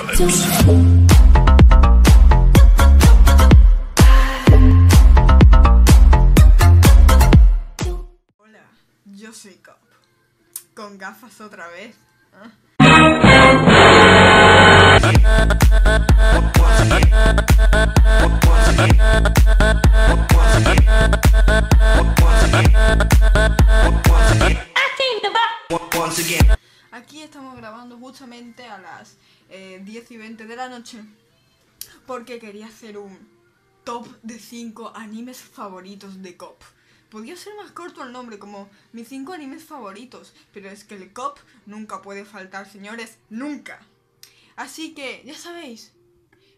Hola, yo soy Cop. Con gafas otra vez. ¿ah? Grabando justamente a las eh, 10 y 20 de la noche. Porque quería hacer un top de 5 animes favoritos de Cop. Podría ser más corto el nombre, como mis 5 animes favoritos. Pero es que el Cop nunca puede faltar, señores. Nunca. Así que, ya sabéis.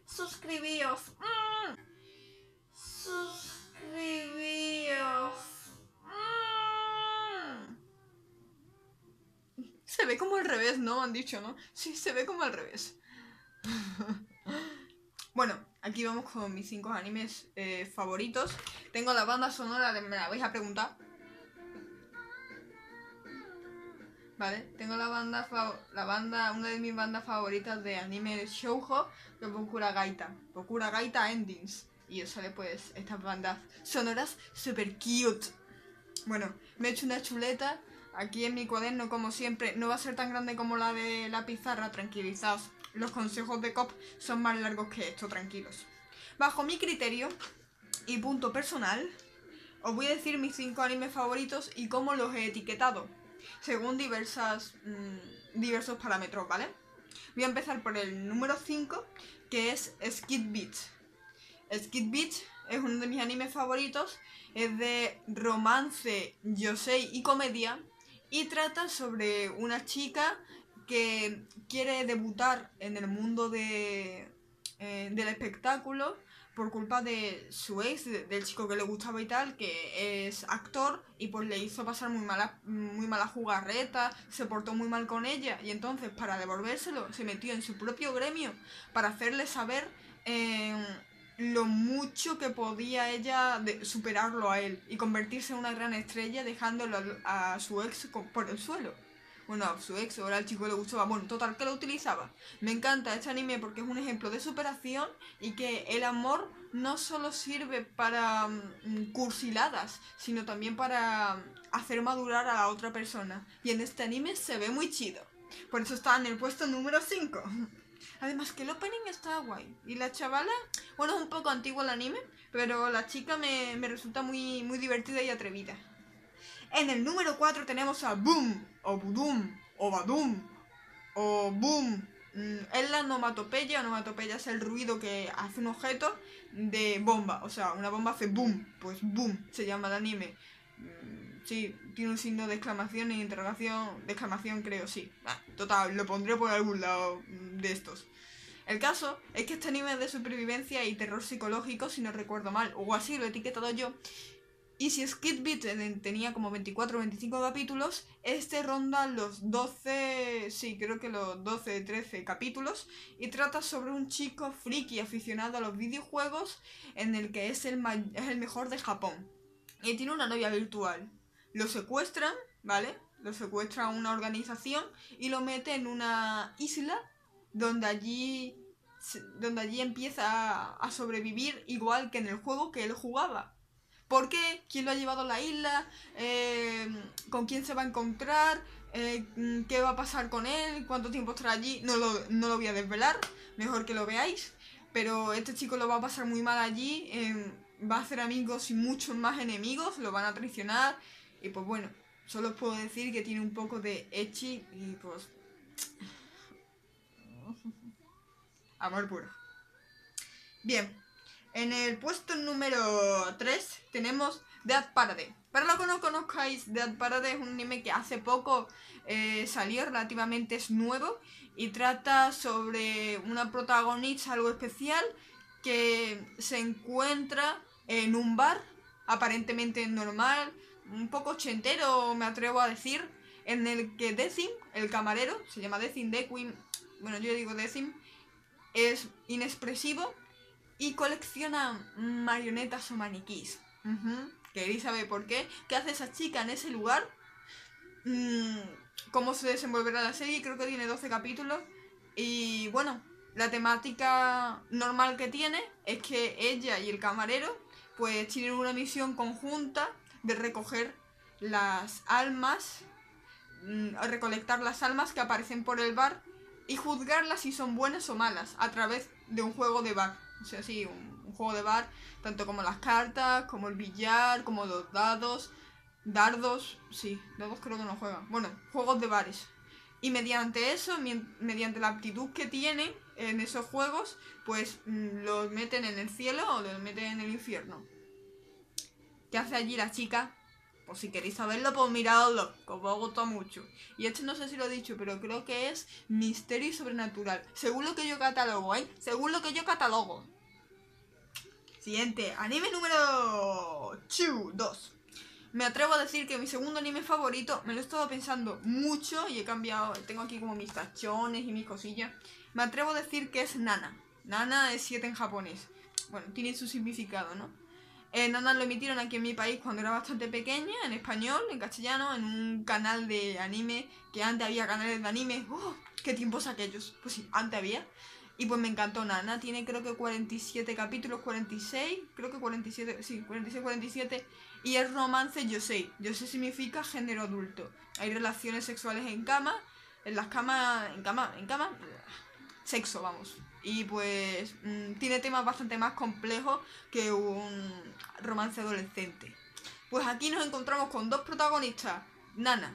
Suscribíos. Mm. Suscribíos. Se ve como al revés, ¿no? Han dicho, ¿no? Sí, se ve como al revés. bueno, aquí vamos con mis 5 animes eh, favoritos. Tengo la banda sonora, de, me la vais a preguntar. Vale, tengo la banda, la banda, una de mis bandas favoritas de anime shoujo, que Bokura Gaita. Bokura Gaita Endings. Y os sale pues estas bandas sonoras super cute. Bueno, me he hecho una chuleta aquí en mi cuaderno, como siempre. No va a ser tan grande como la de la pizarra, tranquilizaos. Los consejos de COP son más largos que esto, tranquilos. Bajo mi criterio y punto personal, os voy a decir mis 5 animes favoritos y cómo los he etiquetado, según diversas, mm, diversos parámetros, ¿vale? Voy a empezar por el número 5, que es Skid Beat. Skid Beat es uno de mis animes favoritos, es de romance, yosei y comedia, y trata sobre una chica que quiere debutar en el mundo de, eh, del espectáculo por culpa de su ex, de- del chico que le gustaba y tal, que es actor y pues le hizo pasar muy mala, muy mala jugarreta, se portó muy mal con ella y entonces para devolvérselo se metió en su propio gremio para hacerle saber eh, lo mucho que podía ella de- superarlo a él y convertirse en una gran estrella dejándolo a, su ex por el suelo. Bueno, a su ex era el chico le gustaba. Bueno, total, que lo utilizaba. Me encanta este anime porque es un ejemplo de superación y que el amor no solo sirve para mm, cursiladas, sino también para hacer madurar a la otra persona. Y en este anime se ve muy chido. Por eso está en el puesto número 5. Además que el opening está guay. Y la chavala, bueno, es un poco antiguo el anime, pero la chica me, me resulta muy, muy divertida y atrevida. En el número 4 tenemos a Boom, o Budum, o Badum, o Boom. Mm, Es la onomatopeya, onomatopeya es el ruido que hace un objeto de bomba. O sea, una bomba hace boom, pues boom se llama el anime. Sí, tiene un signo de exclamación e interrogación, de exclamación creo, sí. Ah, total, lo pondré por algún lado mm, de estos. El caso es que este anime de supervivencia y terror psicológico, si no recuerdo mal, o así lo he etiquetado yo. Y si Skid Beat eh, tenía como 24 o 25 capítulos, este ronda los 12, sí, creo que los 12, 13 capítulos, y trata sobre un chico friki aficionado a los videojuegos, en el que es el, es el mejor de Japón. Y tiene una novia virtual. Lo secuestran, ¿vale? Lo secuestra una organización y lo mete en una isla donde allí, donde allí empieza a, sobrevivir igual que en el juego que él jugaba. ¿Por qué? ¿Quién lo ha llevado a la isla? Eh, ¿Con quién se va a encontrar? Eh, ¿Qué va a pasar con él? ¿Cuánto tiempo estará allí? No lo, no lo voy a desvelar, mejor que lo veáis. Pero este chico lo va a pasar muy mal allí, eh, va a hacer amigos y muchos más enemigos, lo van a traicionar. Y pues bueno, solo puedo decir que tiene un poco de echi y pues... Amor puro. Bien, en el puesto número 3 tenemos Dead Parade. Para los que no conozcáis, Dead Parade es un anime que hace poco eh, salió, relativamente es nuevo, y trata sobre una protagonista algo especial que se encuentra en un bar, aparentemente normal, un poco ochentero, me atrevo a decir, en el que Decim, el camarero, se llama Decim Dequim, bueno, yo digo Decim, es inexpresivo y colecciona marionetas o maniquís. Ujú. ¿Queréis saber por qué? ¿Qué hace esa chica en ese lugar? Mm, ¿Cómo se desenvolverá la serie? Creo que tiene 12 capítulos. Y bueno, la temática normal que tiene es que ella y el camarero pues tienen una misión conjunta de recoger las almas, mm, recolectar las almas que aparecen por el bar y juzgarlas si son buenas o malas a través de un juego de bar. O sea, sí, un, juego de bar, tanto como las cartas, como el billar, como los dados, dardos, sí, dados creo que no juegan. Bueno, juegos de bares. Y mediante eso, mediante la aptitud que tienen en esos juegos, pues mm, los meten en el cielo o los meten en el infierno. ¿Qué hace allí la chica? Pues si queréis saberlo, pues miradlo, que os va a mucho. Y este no sé si lo he dicho, pero creo que es misterio y sobrenatural. Según lo que yo catalogo, ¿eh? Según lo que yo catalogo. Siguiente, anime número 2. Me atrevo a decir que mi segundo anime favorito, me lo he estado pensando mucho y he cambiado, tengo aquí como mis tachones y mis cosillas. Me atrevo a decir que es Nana. Nana es 7 en japonés. Bueno, tiene su significado, ¿no? Eh, Nana lo emitieron aquí en mi país cuando era bastante pequeña, en español, en castellano, en un canal de anime, que antes había canales de anime. ¡Oh! ¡Qué tiempos aquellos! Pues sí, antes había. Y pues me encantó Nana, tiene creo que 47 capítulos, 46, creo que 47, sí, 46, 47. Y es romance Yosei. Yosei significa género adulto. Hay relaciones sexuales en cama, en las camas, en cama, en cama, sexo, vamos. Y pues mm, tiene temas bastante más complejos que un romance adolescente. Pues aquí nos encontramos con dos protagonistas, Nana.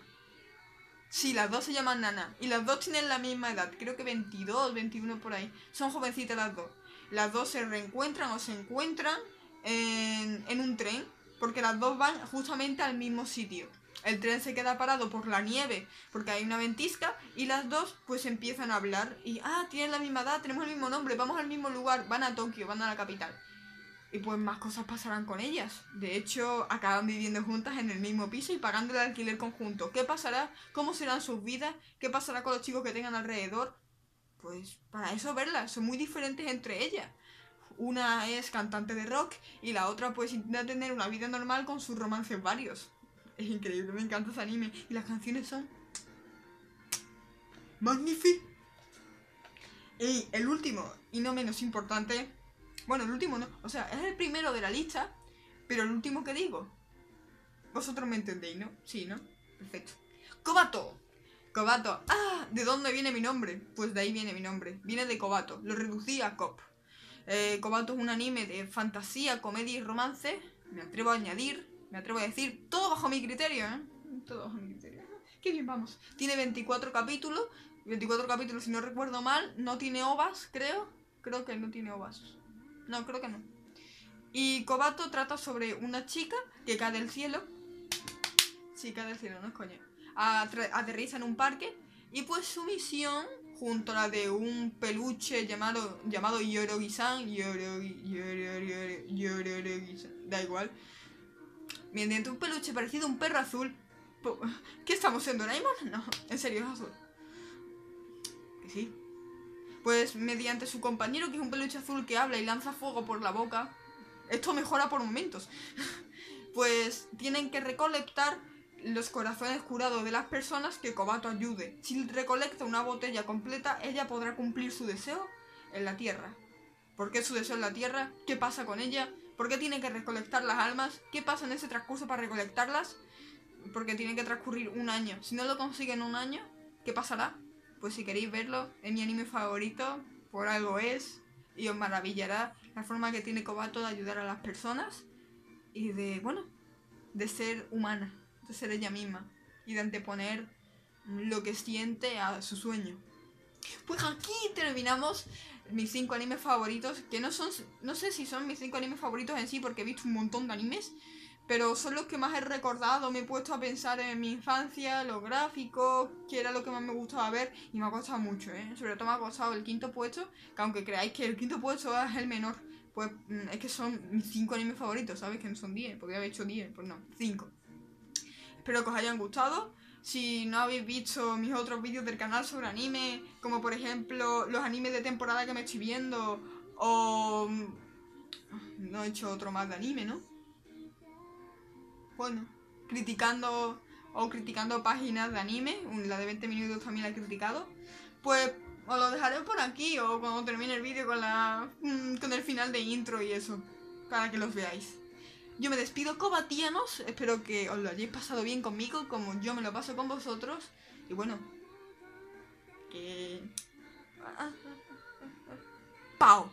Sí, las dos se llaman Nana. Y las dos tienen la misma edad, creo que 22, 21 por ahí. Son jovencitas las dos. Las dos se reencuentran o se encuentran en, en un tren, porque las dos van justamente al mismo sitio el tren se queda parado por la nieve, porque hay una ventisca, y las dos pues empiezan a hablar y, ah, tienen la misma edad, tenemos el mismo nombre, vamos al mismo lugar, van a Tokio, van a la capital. Y pues más cosas pasarán con ellas. De hecho, acaban viviendo juntas en el mismo piso y pagando el alquiler conjunto. ¿Qué pasará? ¿Cómo serán sus vidas? ¿Qué pasará con los chicos que tengan alrededor? Pues para eso verlas, son muy diferentes entre ellas. Una es cantante de rock y la otra pues intenta tener una vida normal con sus romances varios. Es increíble, me encanta ese anime. Y las canciones son... Magníficas. Y el último, y no menos importante... Bueno, el último no. O sea, es el primero de la lista, pero el último que digo. Vosotros me entendéis, ¿no? Sí, ¿no? Perfecto. Kobato. Kobato. Ah, ¿de dónde viene mi nombre? Pues de ahí viene mi nombre. Viene de Kobato. Lo reducí a Cop. Eh, Kobato es un anime de fantasía, comedia y romance. Me atrevo a añadir me atrevo a decir, todo bajo mi criterio, ¿eh? Todo bajo mi criterio. Qué bien, vamos. Tiene 24 capítulos. 24 capítulos, si no recuerdo mal. No tiene ovas, creo. Creo que no tiene ovas. No, creo que no. Y Kobato trata sobre una chica que cae del cielo. Cae del cielo, no es coño. Aterriza en un parque. Y pues su misión, junto a la de un peluche llamado, llamado Yorogi-san. Yorogi, Da igual mediante un peluche parecido a un perro azul. ¿Qué estamos en Doraemon? No, en serio, es azul. Sí. Pues mediante su compañero, que es un peluche azul que habla y lanza fuego por la boca. Esto mejora por momentos. pues tienen que recolectar los corazones curados de las personas que Kobato ayude. Si recolecta una botella completa, ella podrá cumplir su deseo en la Tierra. ¿Por qué su deseo en la Tierra? ¿Qué pasa con ella? ¿Por qué tiene que recolectar las almas? ¿Qué pasa en ese transcurso para recolectarlas? Porque tiene que transcurrir un año. Si no lo consiguen un año, ¿qué pasará? Pues si queréis verlo, es mi anime favorito, por algo es, y os maravillará la forma que tiene Kobato de ayudar a las personas y de, bueno, de ser humana, de ser ella misma y de anteponer lo que siente a su sueño. Pues aquí terminamos mis cinco animes favoritos, que no son, no sé si son mis cinco animes favoritos en sí, porque he visto un montón de animes, pero son los que más he recordado, me he puesto a pensar en mi infancia, los gráficos, que era lo que más me gustaba ver, y me ha costado mucho, ¿eh? Sobre todo me ha costado el quinto puesto, que aunque creáis que el quinto puesto es el menor, pues mm, es que son mis cinco animes favoritos, ¿sabes? Que no son 10, podría haber hecho 10, pues no, 5. Espero que os hayan gustado. Si no habéis visto mis otros vídeos del canal sobre anime, como por ejemplo los animes de temporada que me estoy viendo, o... No he hecho otro más de anime, ¿no? Bueno, criticando o criticando páginas de anime, la de 20 minutos también la he criticado, pues os lo dejaré por aquí o cuando termine el vídeo con la mm, con el final de intro y eso, para que los veáis. Yo me despido cobatianos, espero que os lo hayáis pasado bien conmigo como yo me lo paso con vosotros. Y bueno, que... Ah, ah, ah, ¡Pau!